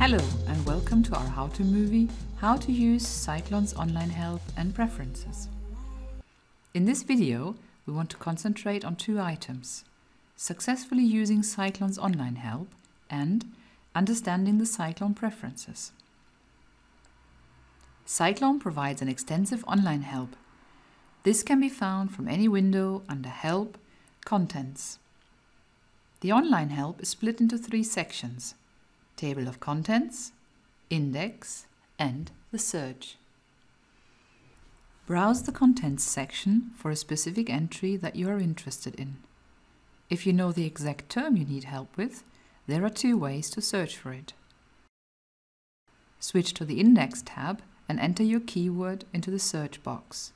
Hello and welcome to our how-to movie, How to use Cyclone's online help and preferences. In this video, we want to concentrate on two items, successfully using Cyclone's online help and understanding the Cyclone preferences. Cyclone provides an extensive online help. This can be found from any window under Help, Contents. The online help is split into three sections Table of Contents, Index, and the Search. Browse the Contents section for a specific entry that you are interested in. If you know the exact term you need help with, there are two ways to search for it. Switch to the Index tab and enter your keyword into the search box.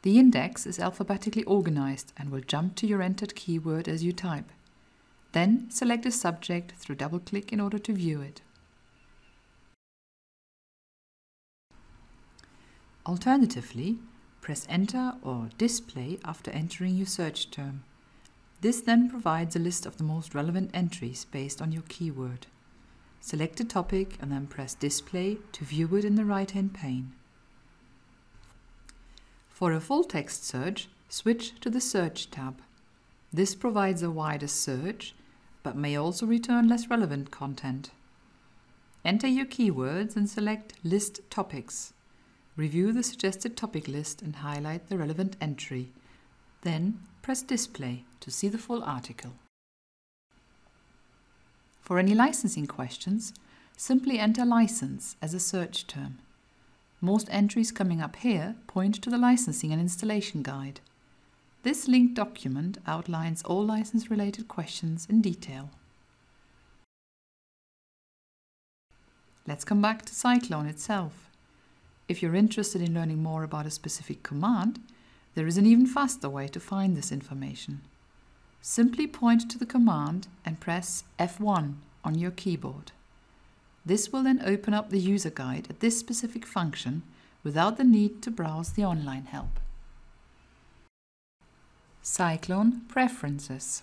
The index is alphabetically organized and will jump to your entered keyword as you type. Then select a subject through double click in order to view it. Alternatively, press Enter or Display after entering your search term. This then provides a list of the most relevant entries based on your keyword. Select a topic and then press Display to view it in the right-hand pane. For a full text search, switch to the Search tab. This provides a wider search, but may also return less relevant content. Enter your keywords and select List Topics. Review the suggested topic list and highlight the relevant entry. Then press Display to see the full article. For any licensing questions, simply enter license as a search term. Most entries coming up here point to the licensing and installation guide. This linked document outlines all license-related questions in detail. Let's come back to Cyclone itself. If you're interested in learning more about a specific command, there is an even faster way to find this information. Simply point to the command and press F1 on your keyboard. This will then open up the user guide at this specific function without the need to browse the online help. Cyclone Preferences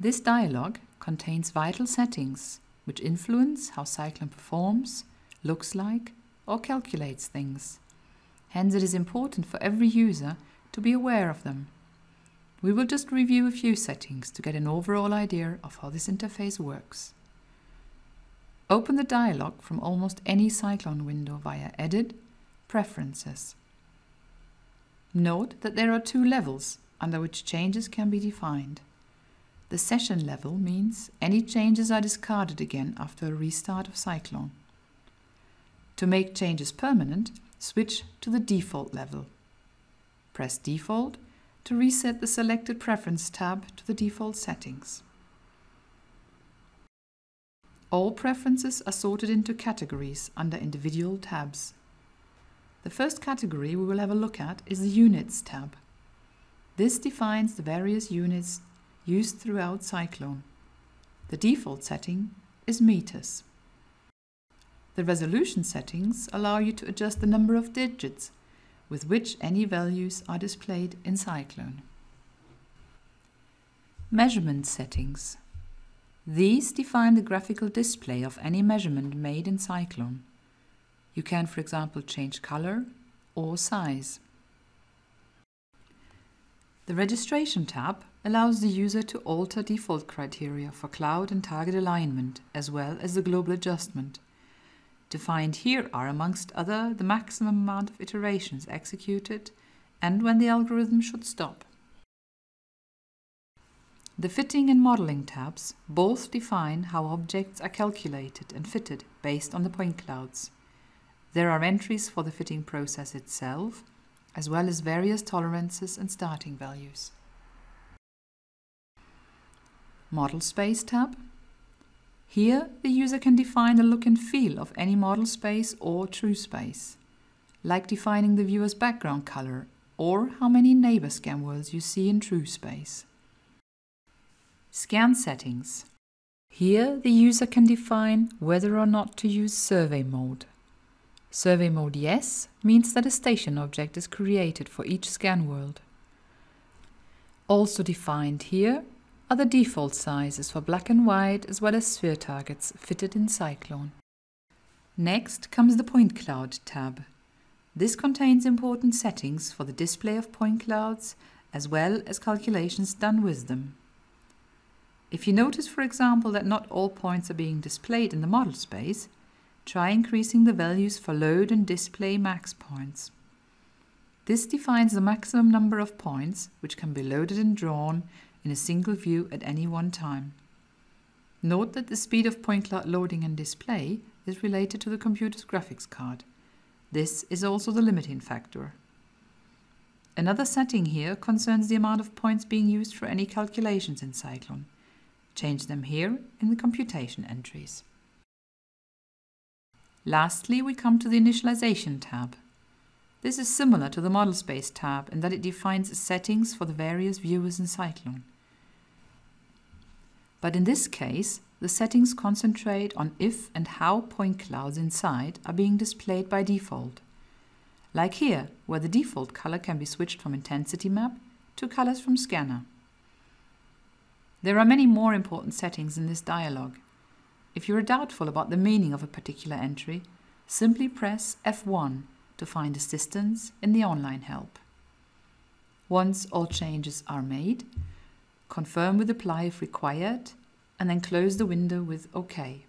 This dialog contains vital settings which influence how Cyclone performs, looks like, or calculates things. Hence it is important for every user to be aware of them. We will just review a few settings to get an overall idea of how this interface works. Open the dialog from almost any Cyclone window via Edit, Preferences. Note that there are two levels under which changes can be defined. The session level means any changes are discarded again after a restart of Cyclone. To make changes permanent, switch to the default level. Press Default to reset the selected preference tab to the default settings. All preferences are sorted into categories under individual tabs. The first category we will have a look at is the Units tab. This defines the various units used throughout Cyclone. The default setting is meters. The resolution settings allow you to adjust the number of digits with which any values are displayed in Cyclone. Measurement settings. These define the graphical display of any measurement made in Cyclone. You can, for example, change color or size. The Registration tab allows the user to alter default criteria for cloud and target alignment, as well as the global adjustment. Defined here are, amongst other, the maximum amount of iterations executed and when the algorithm should stop. The Fitting and Modeling tabs both define how objects are calculated and fitted based on the point clouds. There are entries for the fitting process itself, as well as various tolerances and starting values. Model Space tab. Here, the user can define the look and feel of any model space or TruSpace, like defining the viewer's background color or how many neighbor scan worlds you see in TruSpace. Scan settings. Here, the user can define whether or not to use survey mode. Survey mode yes means that a station object is created for each scan world. Also defined here are the default sizes for black and white as well as sphere targets fitted in Cyclone. Next comes the Point Cloud tab. This contains important settings for the display of point clouds as well as calculations done with them. If you notice, for example, that not all points are being displayed in the model space, try increasing the values for load and display max points. This defines the maximum number of points which can be loaded and drawn in a single view at any one time. Note that the speed of point cloud loading and display is related to the computer's graphics card. This is also the limiting factor. Another setting here concerns the amount of points being used for any calculations in Cyclone. Change them here in the computation entries. Lastly, we come to the Initialization tab. This is similar to the Model Space tab in that it defines settings for the various viewers in Cyclone. But in this case, the settings concentrate on if and how point clouds inside are being displayed by default. Like here, where the default color can be switched from intensity map to colors from scanner. There are many more important settings in this dialog. If you are doubtful about the meaning of a particular entry, simply press F1 to find assistance in the online help. Once all changes are made, confirm with apply if required, and then close the window with OK.